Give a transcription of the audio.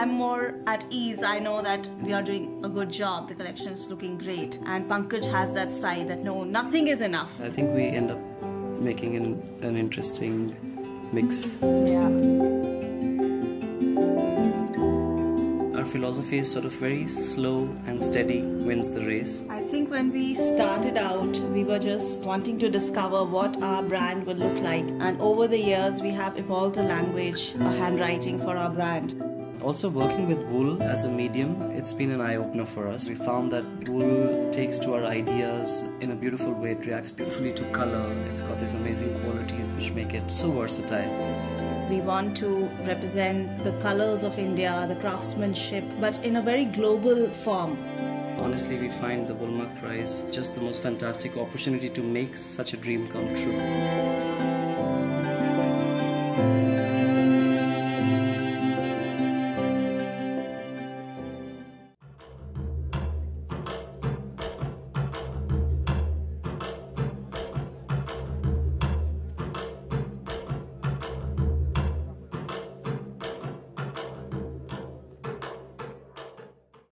I'm more at ease. I know that we are doing a good job. The collection is looking great. And Pankaj has that side that no, nothing is enough. I think we end up making an, an interesting mix. Yeah. Our philosophy is sort of very slow and steady wins the race. I think when we started out, we were just wanting to discover what our brand would look like. And over the years, we have evolved a language, a handwriting for our brand. Also, working with wool as a medium, it's been an eye opener for us. We found that wool takes to our ideas in a beautiful way, it reacts beautifully to color, it's got these amazing qualities which make it so versatile. We want to represent the colors of India, the craftsmanship, but in a very global form. Honestly, we find the Woolmark Prize just the most fantastic opportunity to make such a dream come true.